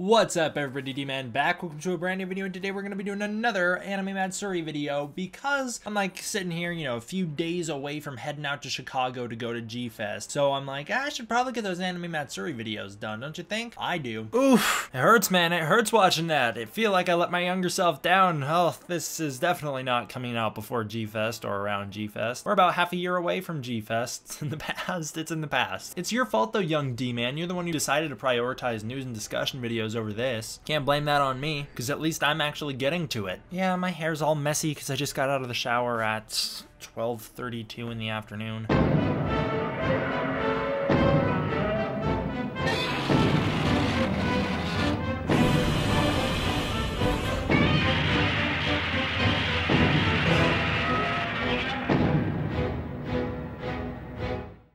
What's up everybody, D-Man back, welcome to a brand new video, and today we're going to be doing another Anime Matsuri video because I'm like sitting here, you know, a few days away from heading out to Chicago to go to G-Fest, so I'm like, ah, I should probably get those Anime Matsuri videos done, don't you think? I do. Oof, it hurts man, it hurts watching that. I feel like I let my younger self down. Oh, this is definitely not coming out before G-Fest or around G-Fest. We're about half a year away from G-Fest. In the past, it's in the past. It's your fault though, young D-Man. You're the one who decided to prioritize news and discussion videos videos over this. Can't blame that on me, because at least I'm actually getting to it. Yeah, my hair's all messy because I just got out of the shower at 12.32 in the afternoon.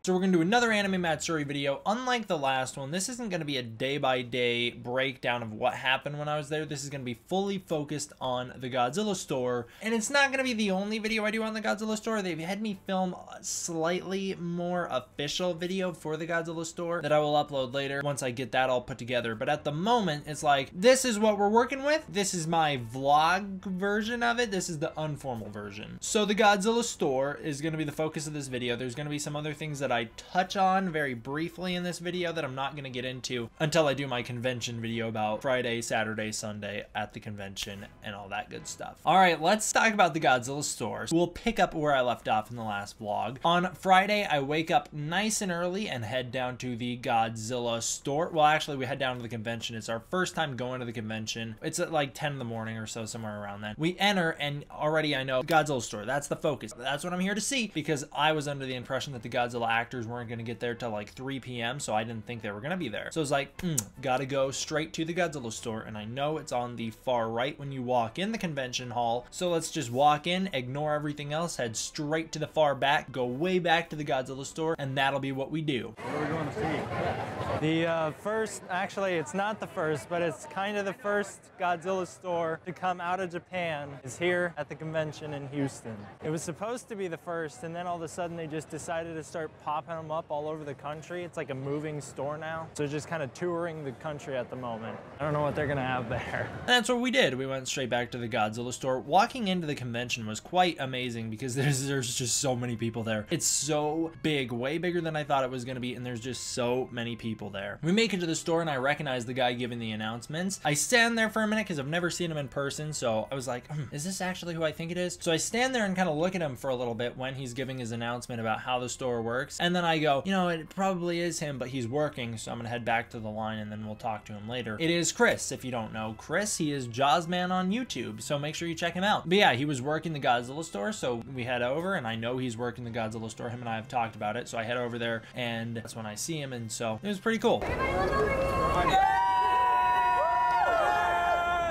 So we're going to do another Anime Matsuri video. Unlike the last one, this isn't going to be a day-by-day -day breakdown of what happened when I was there. This is going to be fully focused on the Godzilla store. And it's not going to be the only video I do on the Godzilla store. They've had me film a slightly more official video for the Godzilla store that I will upload later once I get that all put together. But at the moment, it's like, this is what we're working with. This is my vlog version of it. This is the unformal version. So the Godzilla store is going to be the focus of this video. There's going to be some other things that I touch on very briefly in this video that I'm not going to get into until I do my convention video about Friday, Saturday, Sunday at the convention and all that good stuff. All right, let's talk about the Godzilla store. We'll pick up where I left off in the last vlog. On Friday, I wake up nice and early and head down to the Godzilla store. Well, actually, we head down to the convention. It's our first time going to the convention. It's at like 10 in the morning or so, somewhere around then. We enter, and already I know Godzilla store. That's the focus. That's what I'm here to see because I was under the impression that the Godzilla actors weren't going to get there till like 3 p.m., so I didn't think they were going to be there. So I was like, mm, gotta go straight to the Godzilla store, and I know it's on the far right when you walk in the convention hall, so let's just walk in, ignore everything else, head straight to the far back, go way back to the Godzilla store, and that'll be what we do. What are we going to see? The uh, first, actually, it's not the first, but it's kind of the first Godzilla store to come out of Japan is here at the convention in Houston. It was supposed to be the first, and then all of a sudden they just decided to start popping them up all over the country. It's like a moving store now. So just kind of touring the country at the moment. I don't know what they're gonna have there. And that's what we did. We went straight back to the Godzilla store. Walking into the convention was quite amazing because there's there's just so many people there. It's so big, way bigger than I thought it was gonna be, and there's just so many people there. We make it to the store and I recognize the guy giving the announcements. I stand there for a minute because I've never seen him in person, so I was like, hmm, is this actually who I think it is? So I stand there and kind of look at him for a little bit when he's giving his announcement about how the store works, and then I go, you know, it probably is him, but he's working, so I'm gonna head back to the line and then we'll talk to him later. It is Chris, if you don't know Chris. He is Jaws Man on YouTube, so make sure you check him out. But yeah, he was working the Godzilla store, so we head over, and I know he's working the Godzilla store. Him and I have talked about it, so I head over there, and that's when I see him, and so it was pretty cool.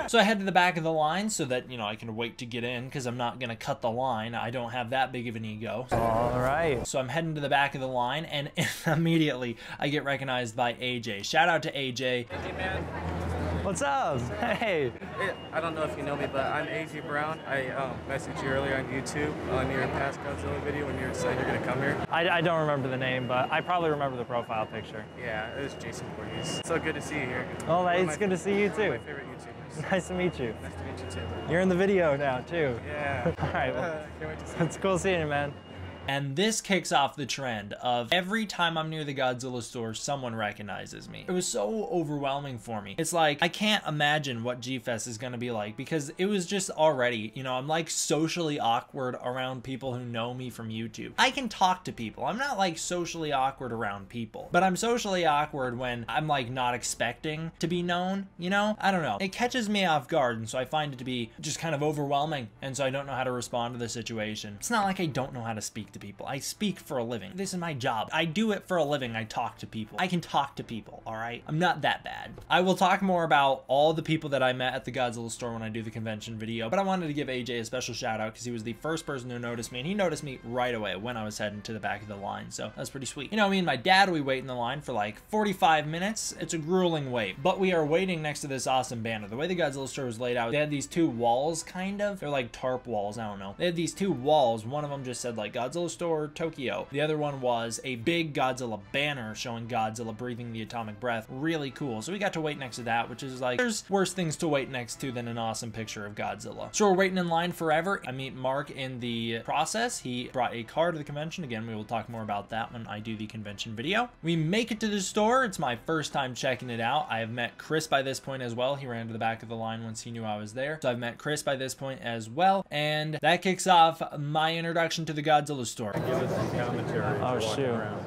So I head to the back of the line so that, you know, I can wait to get in because I'm not going to cut the line. I don't have that big of an ego. All right. So I'm heading to the back of the line and immediately I get recognized by AJ. Shout out to AJ. Hey. What's up? Hey. I don't know if you know me, but I'm AJ Brown. I um, messaged you earlier on YouTube on your past Godzilla video when you were saying you're going to come here. I, I, don't remember the name, but I probably remember the profile picture. Yeah, it was Jason Voorhees. So good to see you here. Oh, it's good to see you too. my favorite YouTubers. Nice to meet you. Nice to meet you too. You're in the video now too. Yeah. All right. Well, Can't wait to see it's cool seeing you, man. And this kicks off the trend of every time I'm near the Godzilla store, someone recognizes me. It was so overwhelming for me. It's like, I can't imagine what G-Fest is gonna be like because it was just already, you know, I'm like socially awkward around people who know me from YouTube. I can talk to people. I'm not like socially awkward around people, but I'm socially awkward when I'm like not expecting to be known, you know? I don't know. It catches me off guard, and so I find it to be just kind of overwhelming, and so I don't know how to respond to the situation. It's not like I don't know how to speak to people. I speak for a living. This is my job. I do it for a living. I talk to people. I can talk to people, all right? I'm not that bad. I will talk more about all the people that I met at the Godzilla store when I do the convention video, but I wanted to give AJ a special shout out because he was the first person who noticed me, and he noticed me right away when I was heading to the back of the line, so that's pretty sweet. You know, me and my dad, we wait in the line for like 45 minutes. It's a grueling wait, but we are waiting next to this awesome banner. The way the Godzilla store was laid out, they had these two walls, kind of. They're like tarp walls, I don't know. They had these two walls. One of them just said like Godzilla Godzilla Store Tokyo. The other one was a big Godzilla banner showing Godzilla breathing the atomic breath. Really cool. So we got to wait next to that, which is like, there's worse things to wait next to than an awesome picture of Godzilla. So we're waiting in line forever. I meet Mark in the process. He brought a car to the convention. Again, we will talk more about that when I do the convention video. We make it to the store. It's my first time checking it out. I have met Chris by this point as well. He ran to the back of the line once he knew I was there. So I've met Chris by this point as well. And that kicks off my introduction to the Godzilla Give us some commentary. Oh, shoot.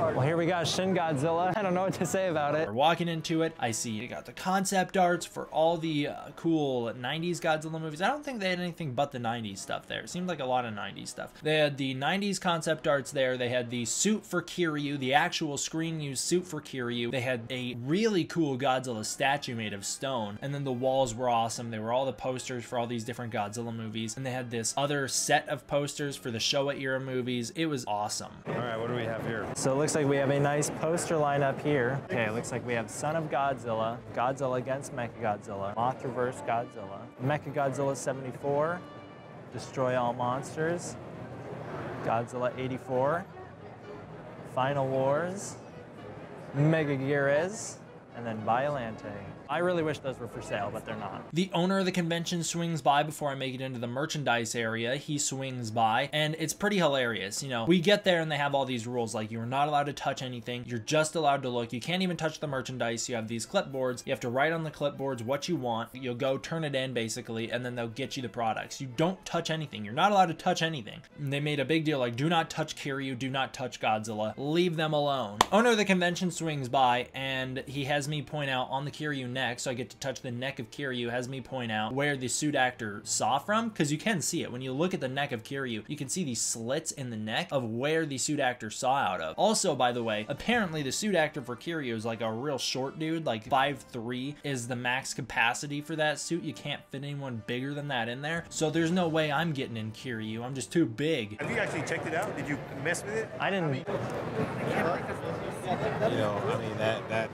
Well, here we got Shin Godzilla. I don't know what to say about it. We're walking into it. I see you got the concept arts for all the uh, cool 90s Godzilla movies. I don't think they had anything but the 90s stuff there. It seemed like a lot of 90s stuff. They had the 90s concept arts there. They had the suit for Kiryu, the actual screen used suit for Kiryu. They had a really cool Godzilla statue made of stone. And then the walls were awesome. They were all the posters for all these different Godzilla movies. And they had this other set of posters for the Showa era movies. It was awesome. All right, what do we have here? So it looks like we have a nice poster lineup here. Okay, it looks like we have Son of Godzilla, Godzilla against Mechagodzilla, Mothra vs. Godzilla, Mechagodzilla 74, Destroy All Monsters, Godzilla 84, Final Wars, Mega Megaguirus, and then Biollante. I really wish those were for sale, but they're not. The owner of the convention swings by before I make it into the merchandise area. He swings by, and it's pretty hilarious. You know, we get there and they have all these rules like you're not allowed to touch anything, you're just allowed to look. You can't even touch the merchandise. You have these clipboards. You have to write on the clipboards what you want. You'll go turn it in basically, and then they'll get you the products. You don't touch anything. You're not allowed to touch anything. And they made a big deal like, do not touch Kiryu, do not touch Godzilla, leave them alone. Owner of the convention swings by, and he has me point out on the Kiryu neck, so I get to touch the neck of Kiryu, has me point out where the suit actor saw from, because you can see it. When you look at the neck of Kiryu, you can see these slits in the neck of where the suit actor saw out of. Also, by the way, apparently the suit actor for Kiryu is like a real short dude, like 5'3 is the max capacity for that suit. You can't fit anyone bigger than that in there. So there's no way I'm getting in Kiryu. I'm just too big. Have you actually checked it out? Did you mess with it? I didn't. You know, I mean that that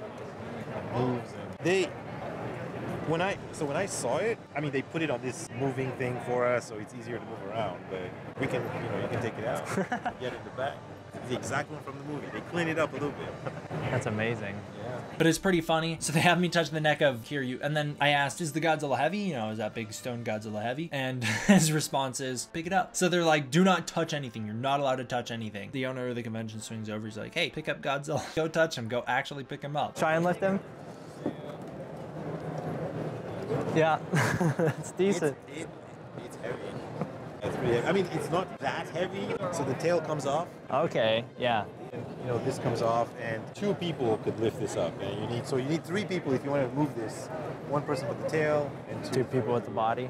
moves and They, when I so when I saw it, I mean they put it on this moving thing for us, so it's easier to move around. But we can, you know, you can take it out, get it in the back. It's the exact one from the movie. They clean it up a little bit. That's amazing. Yeah. But it's pretty funny. So they have me touch the neck of Kiryu, and then I asked, "Is the Godzilla heavy? You know, is that big stone Godzilla heavy?" And his response is, "Pick it up." So they're like, "Do not touch anything. You're not allowed to touch anything." The owner of the convention swings over. He's like, "Hey, pick up Godzilla. Go touch him. Go actually pick him up." Try and lift him. Yeah, it's decent. It's, it, it's heavy. It's pretty heavy. I mean, it's not that heavy, so the tail comes off. Okay, yeah. And, you know, this comes off, and two people could lift this up. And you need so you need three people if you want to move this. One person with the tail, and two, Two people with the body.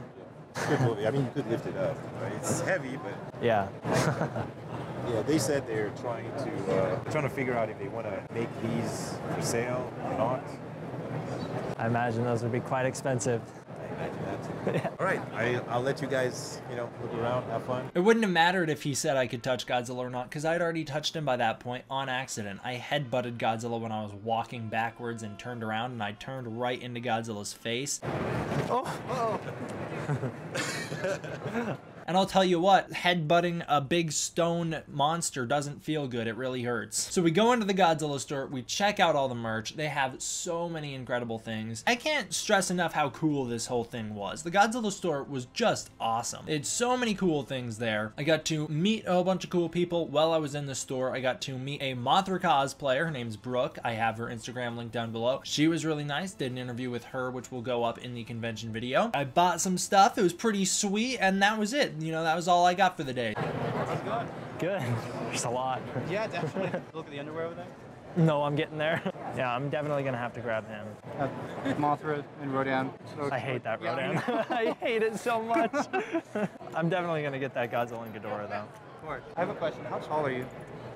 I mean, you could lift it up. Right? It's heavy, but Yeah. Yeah, they said they're trying to uh, trying to figure out if they want to make these for sale or not. I imagine those would be quite expensive. I imagine that too. All right, I, I'll let you guys, you know, look around, have fun. It wouldn't have mattered if he said I could touch Godzilla or not, because I'd already touched him by that point on accident. I headbutted Godzilla when I was walking backwards and turned around, and I turned right into Godzilla's face. Oh. And I'll tell you what, headbutting a big stone monster doesn't feel good. It really hurts. So we go into the Godzilla store, we check out all the merch. They have so many incredible things. I can't stress enough how cool this whole thing was. The Godzilla store was just awesome. It's so many cool things there. I got to meet a whole bunch of cool people while I was in the store. I got to meet a Mothra cosplayer. Her name's Brooke. I have her Instagram link down below. She was really nice. Did an interview with her, which will go up in the convention video. I bought some stuff. It was pretty sweet, and that was it. You know, that was all I got for the day. Good. There's a lot. Yeah, definitely. Look at the underwear over there. No, I'm getting there. Yeah, I'm definitely gonna have to grab him. Uh, Mothra and Rodan. So I hate that Yeah, I Rodan. I hate it so much. I'm definitely gonna get that Godzilla and Ghidorah though. Of course. I have a question. How tall are you?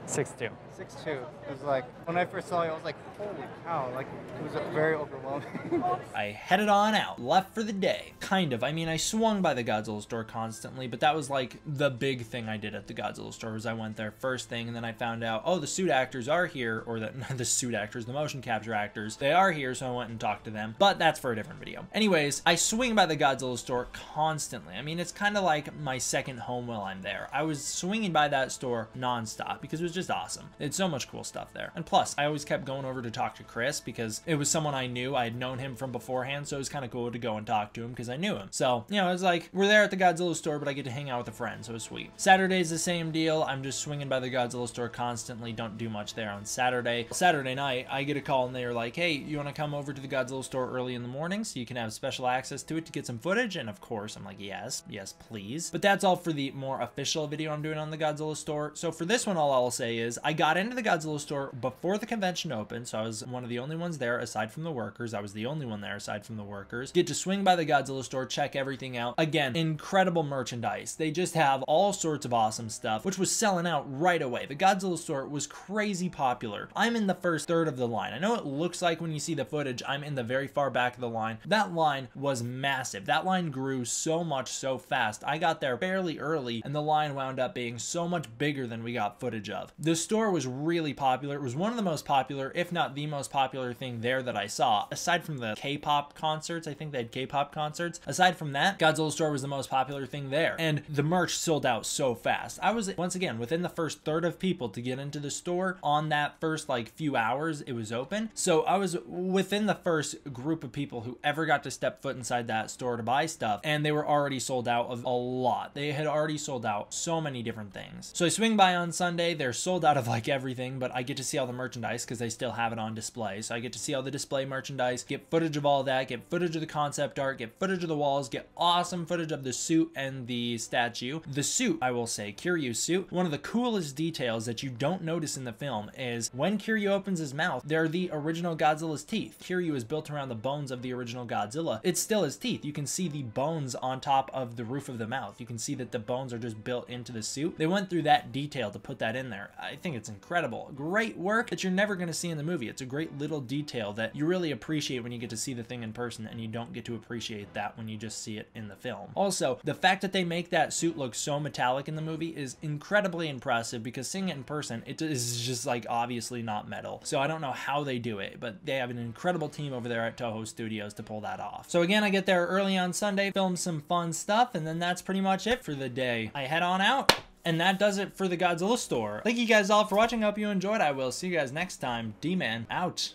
Six two. 6'2". It was like, when I first saw you, I was like, holy cow. Like, it was very overwhelming. I headed on out, left for the day. Kind of. I mean, I swung by the Godzilla store constantly, but that was like the big thing I did at the Godzilla store was I went there first thing and then I found out, oh, the suit actors are here, or the, the suit actors, the motion capture actors, they are here, so I went and talked to them. But that's for a different video. Anyways, I swing by the Godzilla store constantly. I mean, it's kind of like my second home while I'm there. I was swinging by that store nonstop because it was just awesome. So much cool stuff there. And plus, I always kept going over to talk to Chris because it was someone I knew. I had known him from beforehand, so it was kind of cool to go and talk to him because I knew him. So, you know, it was like, we're there at the Godzilla store, but I get to hang out with a friend, so it was sweet. Saturday's the same deal. I'm just swinging by the Godzilla store constantly. Don't do much there on Saturday. Saturday night, I get a call and they're like, hey, you want to come over to the Godzilla store early in the morning so you can have special access to it to get some footage? And of course, I'm like, yes, yes, please. But that's all for the more official video I'm doing on the Godzilla store. So for this one, all I'll say is I got into the Godzilla store before the convention opened, so I was one of the only ones there aside from the workers. I was the only one there aside from the workers. Get to swing by the Godzilla store, check everything out. Again, incredible merchandise. They just have all sorts of awesome stuff, which was selling out right away. The Godzilla store was crazy popular. I'm in the first third of the line. I know it looks like when you see the footage, I'm in the very far back of the line. That line was massive. That line grew so much so fast. I got there fairly early and the line wound up being so much bigger than we got footage of. The store was really popular. It was one of the most popular, if not the most popular thing there that I saw. Aside from the K-pop concerts, I think they had K-pop concerts. Aside from that, Godzilla store was the most popular thing there. And the merch sold out so fast. I was, once again, within the first third of people to get into the store on that first like few hours it was open. So I was within the first group of people who ever got to step foot inside that store to buy stuff. And they were already sold out of a lot. They had already sold out so many different things. So I swing by on Sunday. They're sold out of like everything, but I get to see all the merchandise because they still have it on display. So I get to see all the display merchandise, get footage of all that, get footage of the concept art, get footage of the walls, get awesome footage of the suit and the statue. The suit, I will say, Kiryu's suit, one of the coolest details that you don't notice in the film is when Kiryu opens his mouth, they're the original Godzilla's teeth. Kiryu is built around the bones of the original Godzilla. It's still his teeth. You can see the bones on top of the roof of the mouth. You can see that the bones are just built into the suit. They went through that detail to put that in there. I think it's incredible. Great work that you're never going to see in the movie. It's a great little detail that you really appreciate when you get to see the thing in person and you don't get to appreciate that when you just see it in the film. Also, the fact that they make that suit look so metallic in the movie is incredibly impressive because seeing it in person, it is just like obviously not metal. So I don't know how they do it, but they have an incredible team over there at Toho Studios to pull that off. So again, I get there early on Sunday, film some fun stuff, and then that's pretty much it for the day. I head on out. And that does it for the Godzilla store. Thank you guys all for watching. I hope you enjoyed. I will see you guys next time. D-Man out.